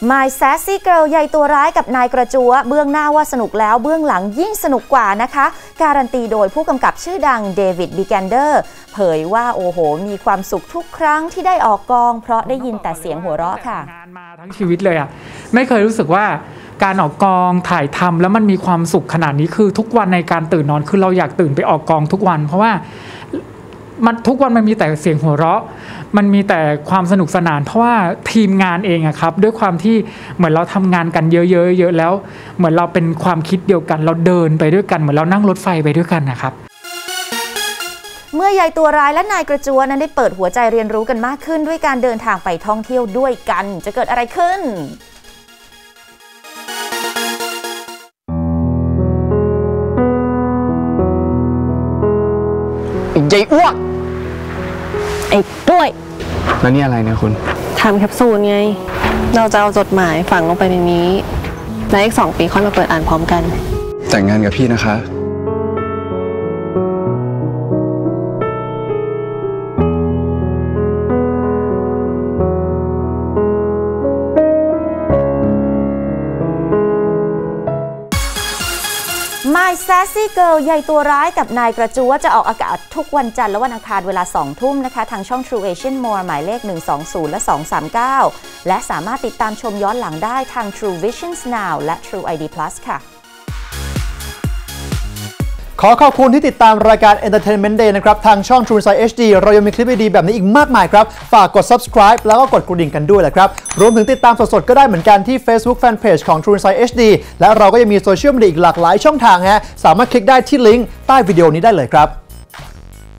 My Sassy Girl ใหญ่ตัวร้ายกับนายกระจัว เบื้องหน้าว่าสนุกแล้วเบื้องหลังยิ่งสนุกกว่านะคะ การันตีโดยผู้กำกับชื่อดังเดวิดบิแกนเดอร์เผยว่าโอ้โห มีความสุขทุกครั้งที่ได้ออกกอง เพราะได้ยินแต่เสียงหัวเราะค่ะงานมาทั้งชีวิตเลยอะไม่เคยรู้สึกว่าการออกกองถ่ายทำแล้วมันมีความสุขขนาดนี้คือทุกวันในการตื่นนอนคือเราอยากตื่นไปออกกองทุกวัน เพราะว่า มันทุกวันมันมีแต่เสียงหัวเราะ มันมีแต่ความสนุกสนาน เพราะว่าทีมงานเองอะครับ ด้วยความที่เหมือนเราทำงานกันเยอะๆเยอะแล้ว เหมือนเราเป็นความคิดเดียวกัน เราเดินไปด้วยกัน เหมือนเรานั่งรถไฟไปด้วยกันนะครับ เมื่อยายตัวร้ายและนายกระจัวนั้นได้เปิดหัวใจเรียนรู้กันมากขึ้น ด้วยการเดินทางไปท่องเที่ยวด้วยกัน จะเกิดอะไรขึ้นใหญ่อ้วก ไอ้กล้วย แล้วนี่อะไรเนี่ยคุณ ทำแคปซูลไง เราจะเอาจดหมายฝังลงไปในนี้ และอีกสองปีค่อยมาเปิดอ่านพร้อมกัน แต่งงานกับพี่นะคะ My Sassy Girl ใหญ่ตัวร้ายกับนายกระจัวจะออกอากาศทุกวันจันทร์และวันอังคารเวลา 2 ทุ่มนะคะ ทางช่อง True Asian More หมายเลข 120 และ 239 และสามารถติดตามชมย้อนหลังได้ทาง True Visions Now และ True ID Plus ค่ะ ขอขอบคุณที่ติดตามรายการ Entertainment Day นะครับ ทางช่อง True Insight HD เรายังมีคลิปดีๆแบบนี้อีกมากมายครับ ฝากกด subscribe แล้วก็กดกระดิ่งกันด้วยแหละครับ รวมถึงติดตามสดๆ ก็ได้เหมือนกันที่ Facebook Fanpage ของ True Insight HD และเราก็ยังมีโซเชียลมีเดียอีกหลากหลายช่องทางฮะสามารถคลิกได้ที่ลิงก์ใต้วิดีโอนี้ได้เลยครับ